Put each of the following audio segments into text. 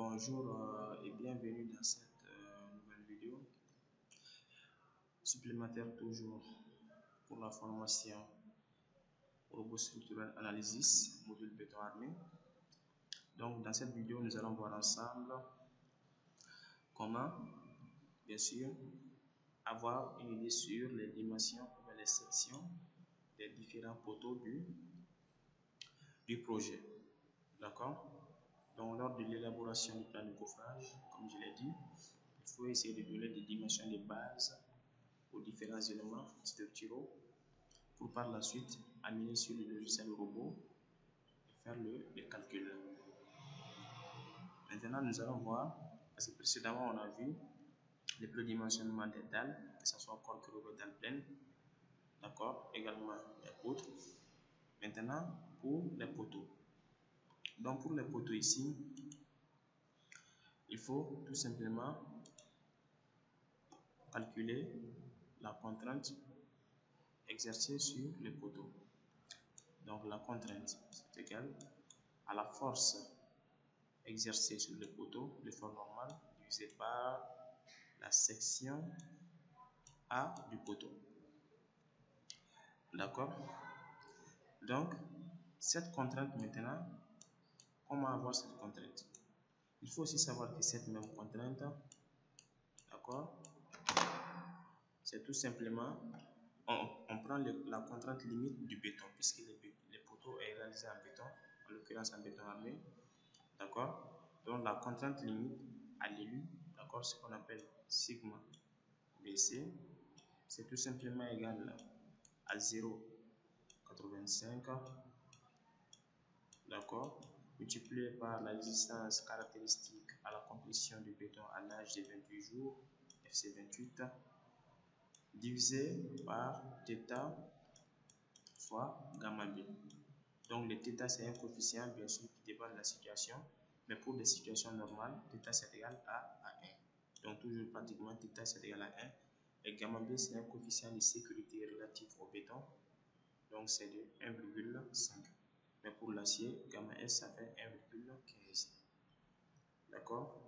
Bonjour euh, et bienvenue dans cette euh, nouvelle vidéo supplémentaire toujours pour la formation robot structural analysis module béton armé. Donc dans cette vidéo nous allons voir ensemble comment bien sûr avoir une idée sur les dimensions ou les sections des différents poteaux du, du projet. D'accord? Donc, lors de l'élaboration du plan de coffrage, comme je l'ai dit, il faut essayer de donner des dimensions de base aux différents éléments structuraux pour par la suite amener sur le logiciel robot et faire le, calcul. Maintenant, nous allons voir, parce que précédemment, on a vu les plus dimensionnements des dalles, que ce soit corps ou dalle pleine, d'accord, également les poutres. Maintenant, pour les poteaux. Donc pour les poteaux ici, il faut tout simplement calculer la contrainte exercée sur le poteau. Donc la contrainte c'est égal à la force exercée sur le poteau, l'effort normal, divisé par la section A du poteau. D'accord? Donc, cette contrainte maintenant, Comment avoir cette contrainte. Il faut aussi savoir que cette même contrainte, d'accord, c'est tout simplement, on, prend la contrainte limite du béton, puisque le, poteau est réalisé en béton, en l'occurrence en béton armé, d'accord. Donc la contrainte limite à l'élu, d'accord, ce qu'on appelle sigma BC, c'est tout simplement égal à 0,85, d'accord multiplié par la distance caractéristique à la complétion du béton à l'âge de 28 jours, FC28, divisé par θ fois gamma B. Donc le θ c'est un coefficient bien sûr qui dépend de la situation, mais pour des situations normales, θ c'est égal à, 1. Donc toujours pratiquement θ c'est égal à 1. Et gamma B c'est un coefficient de sécurité relatif au béton, donc c'est de 1,5. Mais pour l'acier, gamma S, ça fait 1,15. D'accord?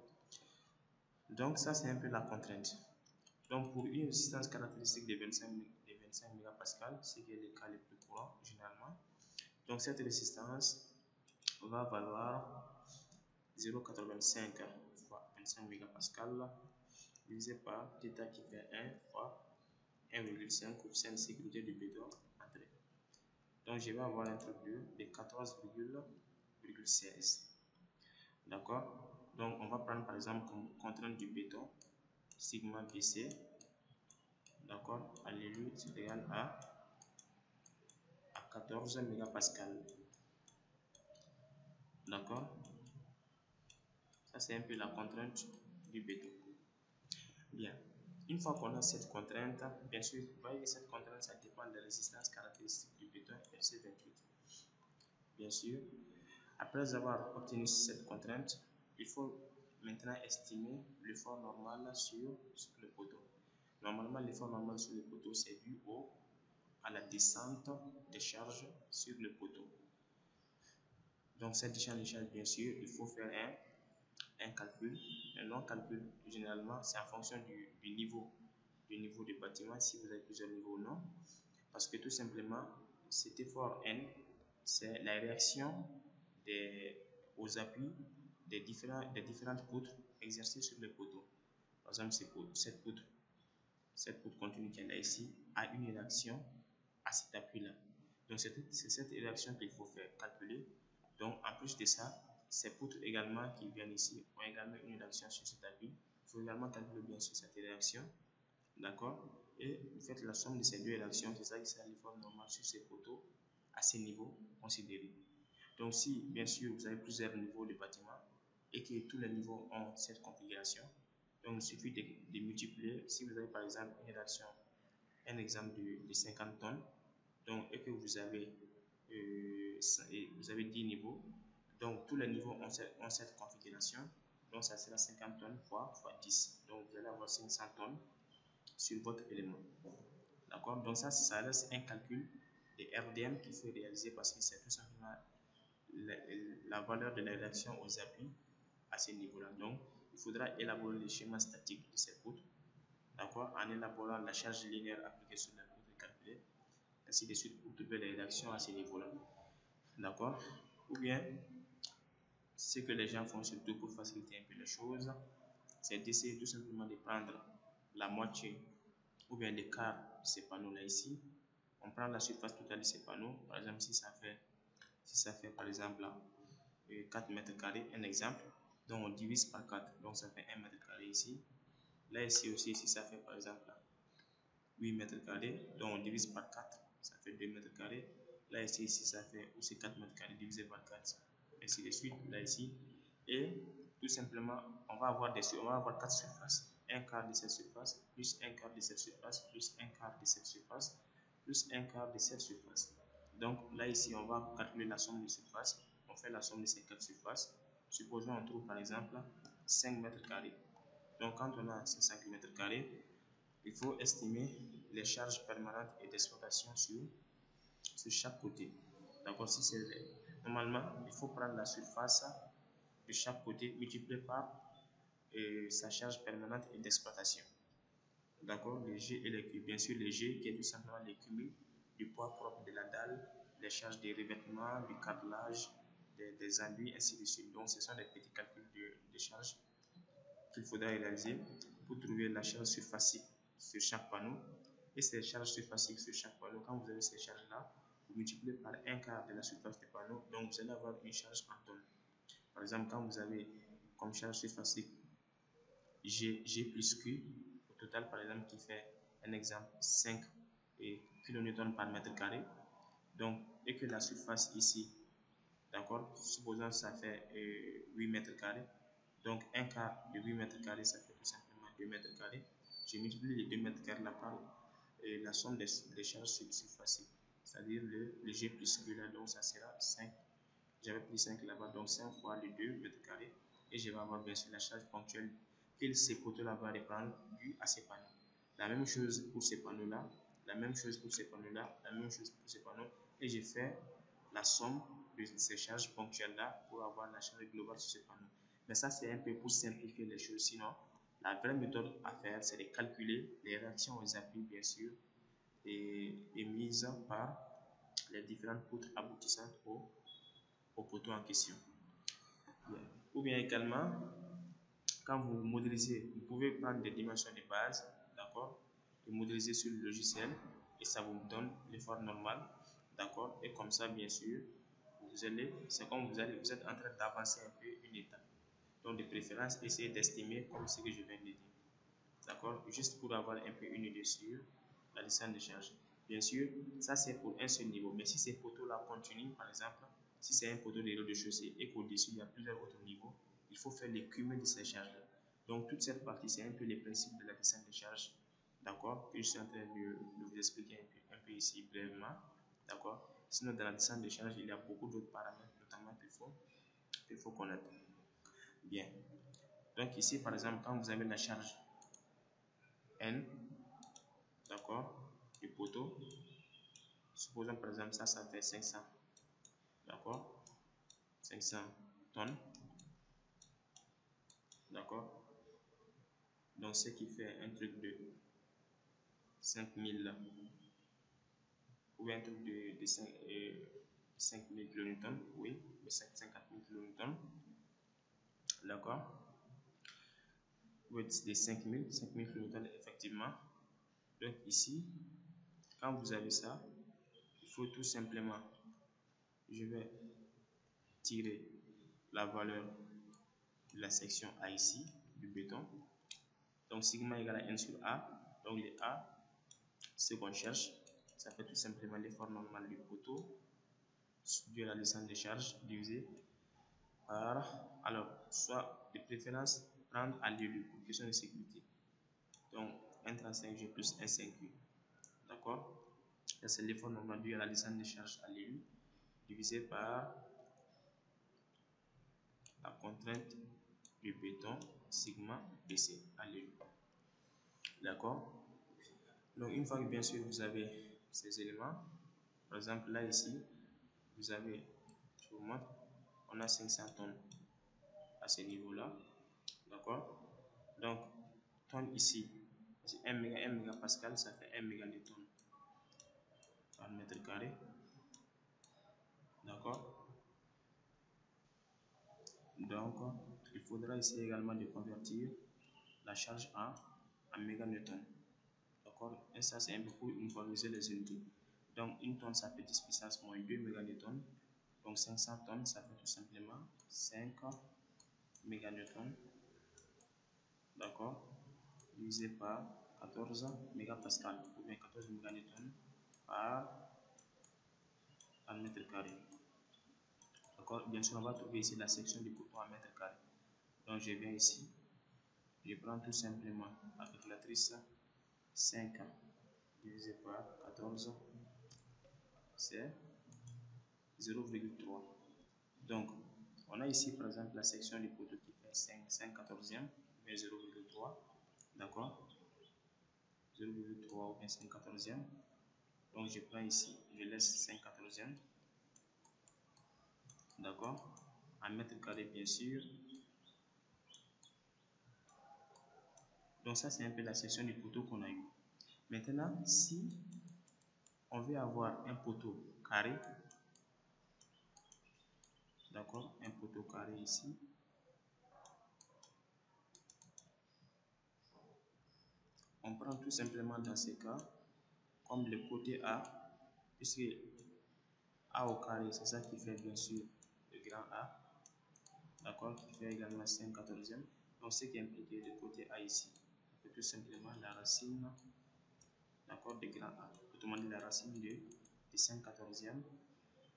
Donc, ça, c'est un peu la contrainte. Donc, pour une résistance caractéristique de 25, de 25 mégapascal, c'est qui est le cas le plus courant, généralement. Donc, cette résistance va valoir 0,85 fois 25 mégapascal divisé par θ qui fait 1 fois 1,5 coefficient de sécurité du béton. Donc, je vais avoir un truc de, 14,16. D'accord? Donc, on va prendre par exemple comme contrainte du béton, sigma BC. D'accord? À l'élu, c'est égal à, à 14 mégapascal. D'accord? Ça, c'est un peu la contrainte du béton. Bien. Une fois qu'on a cette contrainte, bien sûr, vous voyez que cette contrainte, ça dépend de la résistance caractéristique du béton FC28. Bien sûr, après avoir obtenu cette contrainte, il faut maintenant estimer l'effort normal sur, le poteau. Normalement, l'effort normal sur le poteau, c'est dû au, à la descente des charges sur le poteau. Donc, cette descente de charge, bien sûr, il faut faire un un calcul. Un long calcul, généralement, c'est en fonction du, niveau du niveau du bâtiment, si vous avez plusieurs niveaux ou non. Parce que tout simplement, cet effort N, c'est la réaction des, aux appuis des, différents, des différentes poutres exercées sur le poteau. Par exemple, cette poutre, cette poutre continue est là ici, a une réaction à cet appui-là. Donc, c'est cette réaction qu'il faut faire calculer. Donc, en plus de ça, ces poutres également qui viennent ici ont également une réaction sur cet appui. Il faut également calculer bien sûr cette réaction. D'accord? Et vous faites la somme de ces deux réactions, c'est ça qui sera l'effort normal sur ces poteaux à ces niveaux considérés. Donc si bien sûr vous avez plusieurs niveaux de bâtiment et que tous les niveaux ont cette configuration, donc il suffit de, multiplier. Si vous avez par exemple une réaction, un exemple de, 50 tonnes, donc et que vous avez, euh, vous avez 10 niveaux, donc, tous les niveaux ont cette, configuration. Donc, ça sera 50 tonnes fois, fois 10. Donc, vous allez avoir 500 tonnes sur votre élément. D'accord? Donc, ça, ça reste un calcul de RDM qu'il faut réaliser parce que c'est tout simplement la, valeur de la réaction aux appuis à, ce niveau-là. Donc, il faudra élaborer le schéma statique de ces poutres, d'accord, en élaborant la charge linéaire appliquée sur la poutre calculée, ainsi de suite pour trouver les réactions à ce niveau-là. D'accord? Ou bien, ce que les gens font surtout pour faciliter un peu les choses, c'est d'essayer tout simplement de prendre la moitié ou bien le quart de ces panneaux-là ici. On prend la surface totale de ces panneaux. Par exemple, si ça fait, si ça fait par exemple 4 mètres carrés, un exemple, donc on divise par 4, donc ça fait 1 mètre carré ici. Là ici aussi, si ça fait par exemple 8 mètres carrés, donc on divise par 4, ça fait 2 mètres carrés. Là ici, si ça fait aussi 4 mètres carrés divisé par 4, ainsi de suite, là ici. Et tout simplement, on va avoir, des, on va avoir 4 surfaces. Un quart de cette surface, plus un quart de cette surface, plus un quart de cette surface, plus un quart de cette surface. Donc là ici, on va calculer la somme des surfaces on fait la somme de ces quatre surfaces. Supposons on trouve par exemple 5 mètres carrés. Donc quand on a ces 5 mètres carrés, il faut estimer les charges permanentes et d'exploitation sur, sur chaque côté. D'accord Si c'est Normalement, il faut prendre la surface de chaque côté multiplié par sa charge permanente et d'exploitation. D'accord? Le G et le Q. Bien sûr, le G qui est tout simplement le cumul du poids propre de la dalle, les charges des revêtements, du carrelage, des, enduits, ainsi de suite. Donc, ce sont des petits calculs de, de charge qu'il faudra réaliser pour trouver la charge surfacique sur chaque panneau. Et ces charges surfaciques sur chaque panneau, quand vous avez ces charges-là, vous multipliez par un quart de la surface du panneau, donc vous allez avoir une charge en tonnes. Par exemple, quand vous avez comme charge surfacique G, G plus Q, au total, par exemple, qui fait un exemple 5 kN par mètre carré, donc, et que la surface ici D'accord Supposons ça fait 8 euh, mètres carrés. Donc, un quart de 8 mètres carrés, ça fait tout simplement 2 mètres carrés. Je multiplie les 2 mètres carrés là par euh, la somme des, charges surfaciques, c'est-à-dire le, le, G plus Q là, donc ça sera 5. J'avais pris 5 là-bas, donc 5 fois les 2 mètres carrés. Et je vais avoir bien sûr la charge ponctuelle que ces poteaux-là vont reprendre dû à ces panneaux. La même chose pour ces panneaux-là, la même chose pour ces panneaux-là, la même chose pour ces panneaux. Et j'ai fait la somme ces charges ponctuelles-là pour avoir la charge globale sur ce panneau. Mais ça, c'est un peu pour simplifier les choses. Sinon, la vraie méthode à faire, c'est de calculer les réactions aux appuis, bien sûr, et par les différentes poutres aboutissantes au, au poteau en question. Ou bien également, quand vous modélisez, vous pouvez prendre des dimensions de base, d'accord, et modéliser sur le logiciel, et ça vous donne l'effort normal, d'accord, et comme ça, bien sûr, vous allez, c'est comme vous allez, vous êtes en train d'avancer un peu une étape. Donc, de préférence, essayez d'estimer comme ce que je viens de dire. D'accord Juste pour avoir un peu une idée sur la distance de charge. Bien sûr, ça c'est pour un seul niveau. Mais si ces poteaux-là continuent, par exemple, si c'est un poteau de de chaussée et qu'au-dessus il y a plusieurs autres niveaux, il faut faire les de ces charges-là. Donc, toute cette partie, c'est un peu les principes de la distance de charge. D'accord? Que je suis en train de, vous expliquer un peu ici brièvement. D'accord? Sinon, dans la distance de charge, il y a beaucoup d'autres paramètres, notamment qu'il faut, qu'il faut connaître. Bien. Donc ici, par exemple, quand vous avez la charge N, d'accord, du poteau, supposons par exemple ça, ça fait 500, d'accord, 500 tonnes, d'accord, donc ce qui fait un truc de 5000 ou un truc de, de 5, euh, 5000 kN, oui, 54 000 kN, d'accord Oui, des 5000, 5000 kN effectivement. Donc ici, quand vous avez ça, il faut tout simplement, je vais tirer la valeur de la section A ici, du béton. Donc sigma égale à n sur A. Donc les A, ce qu'on cherche, ça fait tout simplement l'effort normal du poteau de la descente de charge divisé par, alors, soit de préférence, prendre à l'élu pour question de sécurité. Donc, 1,35G plus 1,5Q. D'accord? C'est l'effort normal dû à la descente de charge à l'élu divisé par la contrainte du béton sigma BC à l'élu. D'accord? Donc, une fois que bien sûr vous avez ces éléments. Par exemple, là ici, vous avez, je vous montre, on a 500 tonnes. à ce niveau-là. D'accord? Donc, tonne ici, 1 méga, 1 mégapascal, ça fait 1 méganewton par mètre carré. D'accord? Donc, il faudra essayer également de convertir la charge en, en méganewton. D'accord? Et ça, c'est un peu pour uniformiser les unités. Donc, une tonne, ça fait 10 puissance moins 2 méganewtons. Donc, 500 tonnes, ça fait tout simplement 5 méganewtons. D'accord? Divisé par 14 mégapascal ou bien 14 méganewtons par, mètre carré. D'accord? Bien sûr, on va trouver ici la section du bouton en mètre carré. Donc, je viens ici. Je prends tout simplement la calculatrice 5 divisé par 14 c'est 0,3. Donc, on a ici par exemple la section du poteau qui fait 5, 5 14e, mais 0,3. D'accord? 0,3 ou bien 5 14e. Donc, je prends ici, je laisse 5 14e. D'accord? En mètre carré, bien sûr. Donc, ça, c'est un peu la section du poteau qu'on a eu. Maintenant, si on veut avoir un poteau carré, d'accord, un poteau carré ici, on prend tout simplement dans ce cas, comme le côté A, puisque A au carré, c'est ça qui fait bien sûr le grand A, d'accord, qui fait également 5 14e, donc ce qui est impliqué du côté A ici, tout simplement la racine, d'accord, de grand A autrement dit la racine de, de 5 14e.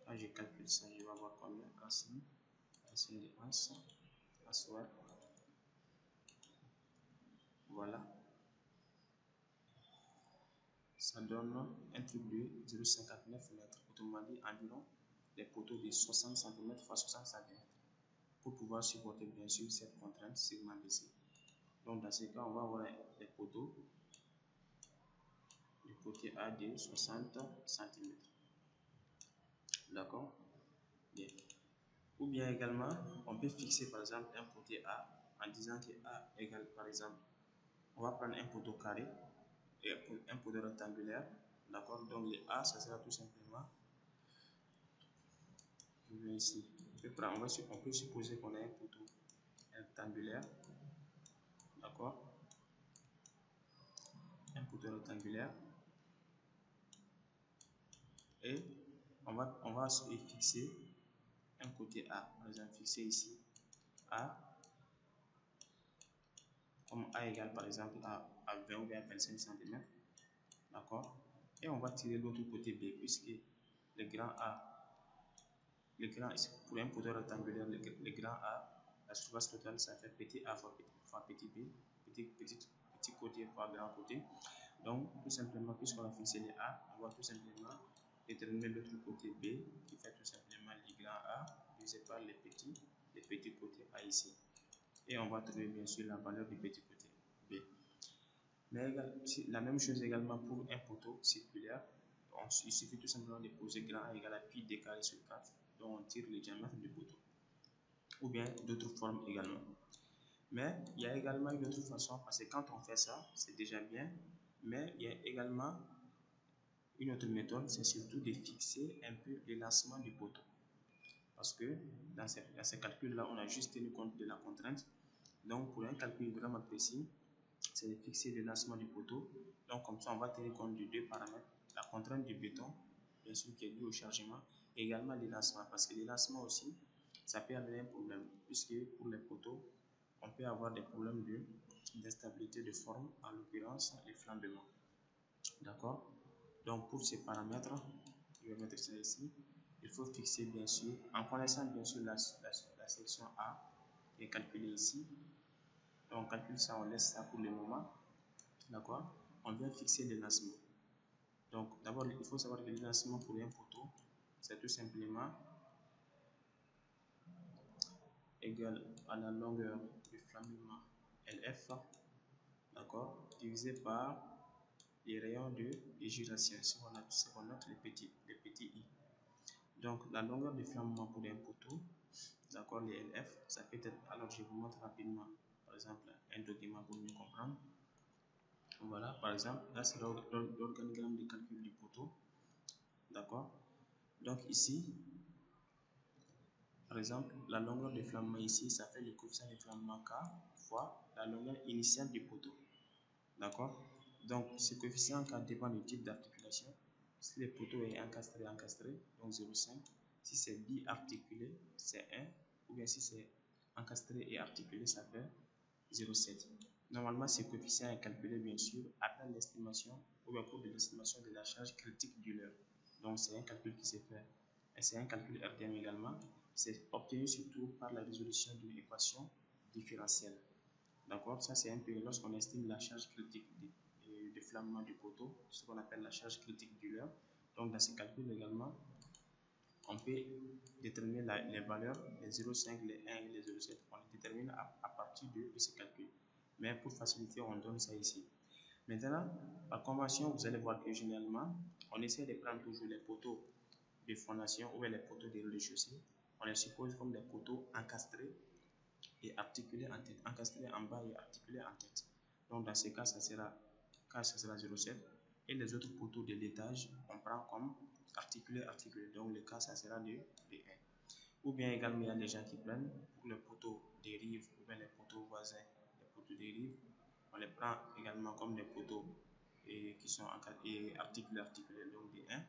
Quand je calcule ça, je vais avoir combien? Racine Racine de 11, asseoir. Voilà. Ça donne un truc de 0,59 mètres. Autrement dit, environ des poteaux de 60 cm x 60 cm pour pouvoir supporter bien sûr cette contrainte segment BC. Donc dans ce cas, on va avoir des poteaux du côté A de 60 cm. D'accord? Bien. Ou bien également, on peut fixer par exemple un côté A en disant que A égale par exemple, on va prendre un poteau carré et un poteau rectangulaire. D'accord? Donc le A, ça sera tout simplement, ici, on peut, on peut supposer qu'on a un poteau rectangulaire. D'accord Un poteau rectangulaire et on va, on va fixer un côté A. Par exemple, fixer ici A, comme A égale par exemple à, à 20 ou 25 cm. D'accord? Et on va tirer l'autre côté B, puisque le grand A, le grand, pour un poteau rectangulaire, le, grand A, la surface totale, ça fait petit A fois petit, fois petit B, petit, petit, petit côté fois grand côté. Donc, tout simplement, puisqu'on a fixé les A, on va tout simplement déterminer l'autre côté B qui fait tout simplement le grand A divisé par les petits, les petits côtés A ici. Et on va trouver bien sûr la valeur du petit côté B. Mais la même chose également pour un poteau circulaire. Il suffit tout simplement de poser grand A égale à pi d sur 4, dont on tire le diamètre du poteau. Ou bien d'autres formes également. Mais il y a également une autre façon, parce que quand on fait ça, c'est déjà bien, mais il y a également une autre méthode, c'est surtout de fixer un peu le lancement du poteau. Parce que dans ces, ces calculs-là, on a juste tenu compte de la contrainte. Donc, pour un calcul vraiment précis, c'est de fixer le lancement du poteau. Donc, comme ça, on va tenir compte de deux paramètres. La contrainte du béton, bien sûr, qui est due au chargement, et également le lancement. Parce que le lancement aussi, ça peut amener un problème. Puisque pour les poteaux, on peut avoir des problèmes d'instabilité de, de forme, en l'occurrence, les flambements. D'accord? Donc pour ces paramètres, je vais mettre ça ici. Il faut fixer bien sûr, en connaissant bien sûr la, la, section A qui est calculée ici. Donc on calcule ça, on laisse ça pour le moment. D'accord? On vient fixer le lancement. Donc d'abord, il faut savoir que le lancement pour un poteau, c'est tout simplement égal à la longueur du flambement LF, d'accord, divisé par les rayons de, de giration, si on, note les petits, les petits i. Donc, la longueur de flambement pour un poteau, d'accord, les LF, ça peut être, alors je vous montre rapidement, par exemple, un document pour mieux comprendre. Voilà, par exemple, là c'est l'organigramme de calcul du poteau, d'accord. Donc ici, par exemple, la longueur de flamment ici, ça fait le coefficient de flamment K fois la longueur initiale du poteau, d'accord? Donc ce coefficient K dépend du type d'articulation. Si le poteau est encastré, encastré, donc 0,5. Si c'est bi-articulé, c'est 1. Ou bien si c'est encastré et articulé, ça fait 0,7. Normalement, ce coefficient est calculé, bien sûr, après l'estimation ou bien pour l'estimation de la charge critique du leurre. Donc, c'est un calcul qui s'est fait. Et c'est un calcul RDM également. C'est obtenu surtout par la résolution d'une équation différentielle. D'accord? Ça, c'est un peu lorsqu'on estime la charge critique de, de, flammement du poteau, ce qu'on appelle la charge critique du leurre. Donc, dans ce calcul également, on peut déterminer les valeurs, les 0,5, les 1 et les 0,7. On les détermine à, partir de, de, ce calcul. Mais pour faciliter, on donne ça ici. Maintenant, par convention, vous allez voir que généralement, on essaie de prendre toujours les poteaux de fondation ou les poteaux de rez-de-chaussée. On les suppose comme des poteaux encastrés et articulés en tête. Encastrés en bas et articulés en tête. Donc, dans ce cas, ça sera, ça sera 0,7. Et les autres poteaux de l'étage, on prend comme articulé, articulé. Donc, le cas, ça sera de, de 1. Ou bien également, il y a des gens qui prennent pour les poteaux des rives ou bien les poteaux voisins poteaux de rive. On les prend également comme des poteaux et qui sont et articulés, articulés, donc des 1.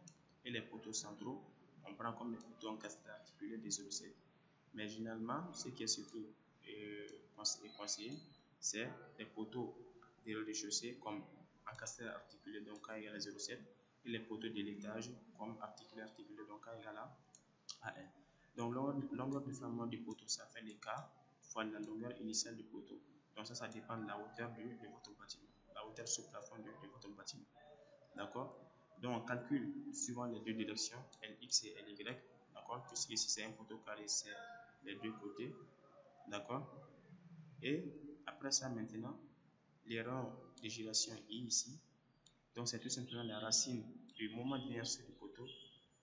Et les poteaux centraux, on prend comme des poteaux encastrés articulés des 0,7. Mais généralement, ce qui est surtout euh, conseillé, c'est les poteaux des rez-de-chaussée comme encastrés articulés, donc K égale à 0,7. Et les poteaux de l'étage comme articulés, articulés, donc K égale à 1. Donc, longueur de flamment du poteau, ça fait les K fois la longueur initiale du poteau. Donc ça, ça dépend de la hauteur de, de votre bâtiment, la hauteur sous plafond de, de votre bâtiment. D'accord? Donc on calcule suivant les deux directions, LX et LY. D'accord Puisque ici c'est un poteau carré, c'est les deux côtés. D'accord Et après ça maintenant, rangs de giration I ici. Donc c'est tout simplement la racine du moment d'inertie du poteau.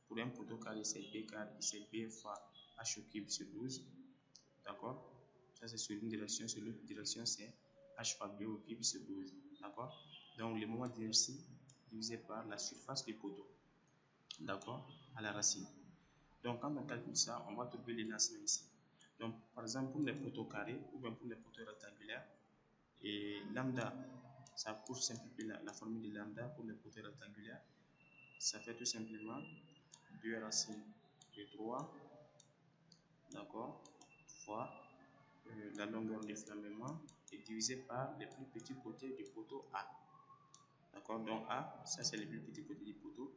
Pour un poteau carré, c'est B carré, c'est B fois H cube sur 12. D'accord ça, c'est sur une direction. Sur l'autre direction, c'est h fois b au cube sur 12. D'accord Donc, le moment d'inertie divisé par la surface du poteau. D'accord? À la racine. Donc, quand on calcule ça, on va trouver l'élancement ici. Donc, par exemple, pour les poteaux carrés ou bien pour les poteaux rectangulaires, et lambda, ça pour simplifier la, formule de lambda pour les poteaux rectangulaires, ça fait tout simplement 2 racines de 3, d'accord, fois euh, la longueur du flammement est divisée par les plus petits côtés du poteau A. D'accord Donc A, ça c'est les plus petits côtés du poteau.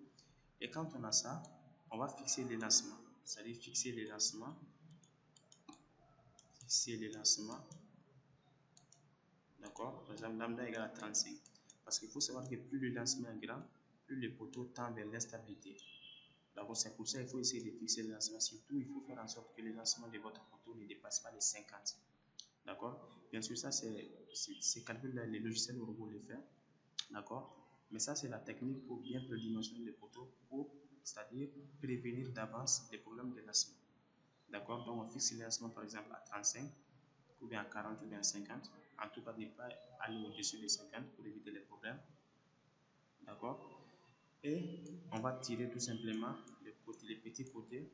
Et quand on a ça, on va fixer l'élancement. C'est-à-dire fixer l'élancement. Fixer l'élancement. D'accord Par exemple, lambda égale à 35. Parce qu'il faut savoir que plus le lancement est grand, plus le poteau tend vers l'instabilité. D'accord C'est pour ça qu'il faut essayer de fixer le lancement. Surtout, il faut faire en sorte que le lancement de votre poteau ne dépasse pas les 50. D'accord Bien sûr, ça, c'est ces calculs-là, les logiciels robots les faire. D'accord? Mais ça, c'est la technique pour bien prédimensionner les poteaux, c'est-à-dire prévenir d'avance les problèmes de lancement. D'accord? Donc, on fixe le lancement, par exemple, à 35, ou bien à 40, ou bien à 50. En tout cas, ne pas aller au-dessus de 50 pour éviter les problèmes. D'accord? Et on va tirer tout simplement les, les petits côtés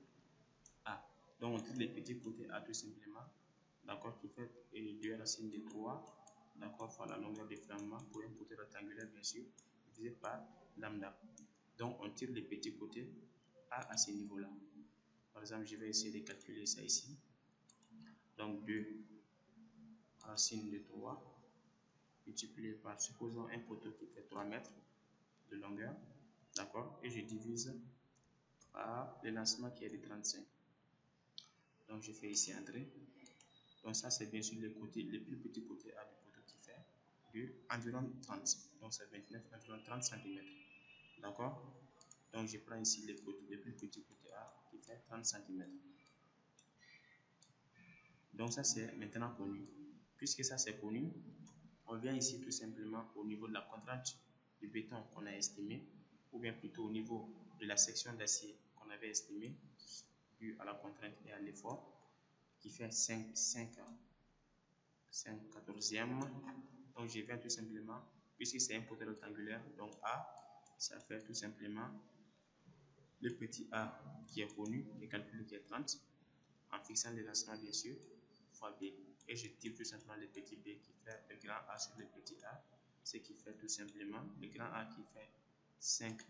A. Donc on tire les petits côtés A tout simplement, d'accord, qui fait 2 racines de 3, d'accord, fois la longueur des flammes pour un côté rectangulaire bien sûr, divisé par lambda. Donc on tire les petits côtés A à ce niveau-là. Par exemple, je vais essayer de calculer ça ici. Donc 2 racines de 3 multiplié par, supposons un poteau qui fait 3 mètres de longueur, D'accord Et je divise par le lancement qui est de 35. Donc je fais ici entrer. Donc ça c'est bien sûr le côté, le plus petit côté A du environ 30. Donc c'est 29, environ 30 cm. D'accord? Donc je prends ici le, côté, le plus petit côté A qui fait 30 cm. Donc ça c'est maintenant connu. Puisque ça c'est connu, on vient ici tout simplement au niveau de la contrainte du béton qu'on a estimé ou bien plutôt au niveau de la section d'acier qu'on avait estimé dû à la contrainte et à l'effort. qui fait 5, 5, 5 quatorzième. Donc je viens tout simplement, puisque c'est un poteau rectangulaire, donc A, ça fait tout simplement le petit a qui est connu, qui est calculé qui est 30, en fixant les lancements bien sûr, fois b. Et je tire tout simplement le petit b qui fait le grand a sur le petit a, ce qui fait tout simplement le grand a qui fait 5,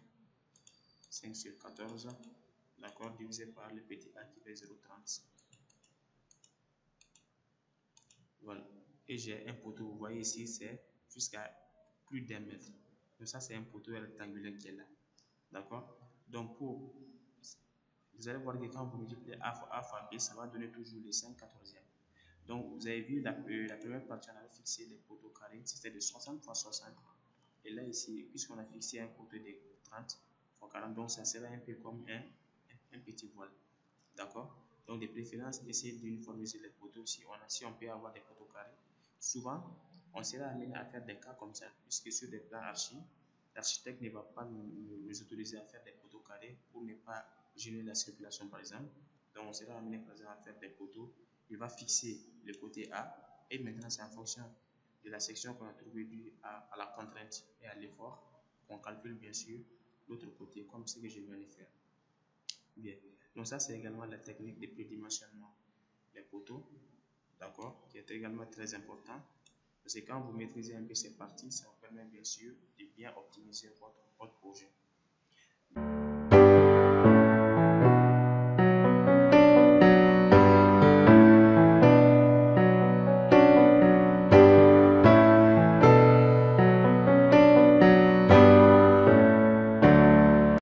5 sur 14, d'accord, divisé par le petit a qui fait 0,30. Voilà. Et j'ai un poteau, vous voyez ici, c'est jusqu'à plus d'un mètre. Donc ça, c'est un poteau rectangulaire qui est là. D'accord? Donc pour... Vous allez voir que quand vous multipliez A fois A fois B, ça va donner toujours les 5 quatorzièmes. Donc vous avez vu la, euh, la première partie, on avait fixé les poteaux carrés, c'était de 60 fois 60. Et là ici, puisqu'on a fixé un poteau de 30 fois 40, donc ça sera un peu comme un, un petit voile. D'accord? Donc de préférence, essayez d'uniformiser les poteaux si on, a, si on peut avoir des poteaux carrés. Souvent, on sera amené à faire des cas comme ça, puisque sur des plans archi, l'architecte ne va pas nous, nous, autoriser à faire des poteaux carrés pour ne pas gêner la circulation par exemple. Donc on sera amené par exemple à faire des poteaux. Il va fixer le côté A et maintenant c'est en fonction de la section qu'on a trouvé due à, à, la contrainte et à l'effort qu'on calcule bien sûr l'autre côté comme ce que je viens de faire. Bien. Donc ça c'est également la technique de prédimensionnement des poteaux, d'accord, qui est également très important. Parce que quand vous maîtrisez un peu ces parties, ça vous permet bien sûr de bien optimiser votre, votre projet.